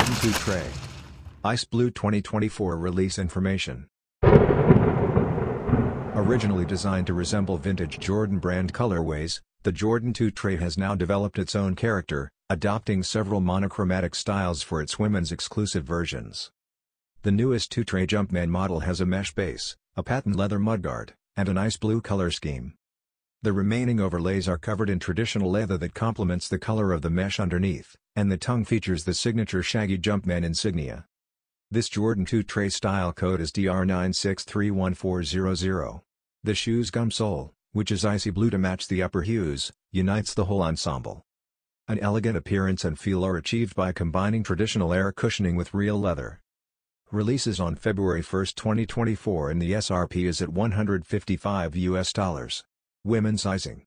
2 Trey. Ice Blue 2024 release information. Originally designed to resemble vintage Jordan brand colorways, the Jordan 2 Trey has now developed its own character, adopting several monochromatic styles for its women's exclusive versions. The newest 2 Trey Jumpman model has a mesh base, a patent leather mudguard, and an ice blue color scheme. The remaining overlays are covered in traditional leather that complements the color of the mesh underneath, and the tongue features the signature Shaggy Jumpman insignia. This Jordan 2 Trey style code is DR9631400. The shoe's gum sole, which is icy blue to match the upper hues, unites the whole ensemble. An elegant appearance and feel are achieved by combining traditional air cushioning with real leather. Releases on February 1, 2024 and the SRP is at 155 US dollars. Women's sizing